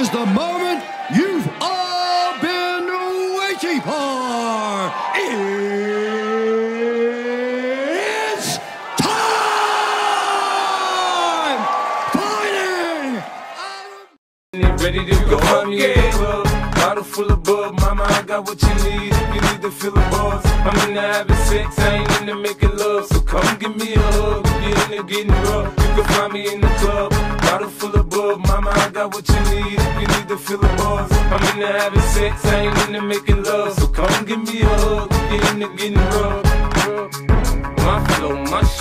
is the moment you've all been waiting for. It's time! Fighting! Ready to go, I'm the. Bottle full of bub, mama, I got what you need. You need to feel the buzz, I'm into having sex, I ain't into making love. So come give me a hug. You're into getting rough, can find me in the club. Bottle full of bub, mama, I got what you need. If you need to feel the buzz, I'm into having sex, I ain't into making love. So come give me a hug. You're into getting rough.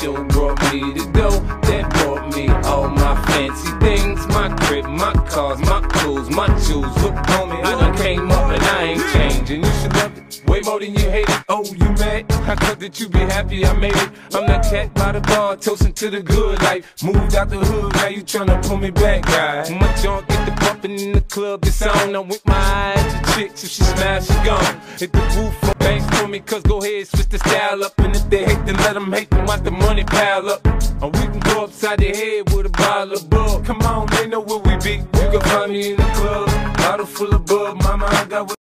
My flow, my show brought me to go. That brought me all my fancy things. My crib, my cars, my clothes, my jewels. Look on me, I done came up and I ain't changing. You should love it way more than you hate it. Oh, you mad? I thought that you be happy I made it. I'm that cat by the bar, toasting to the good life. Moved out the hood, now you tryna pull me back, guy. My junk get the bumping in the club, it's on. I'm with my eyes to chicks, if she smash, she gone. Hit the roof for banks for me, cause go ahead, switch the style up. And if they hate, then let them hate, then watch the money pile up. And we can go upside the head with a bottle of bug. Come on, they know where we be. You can find me in the club, bottle full of bug. Mama, I got what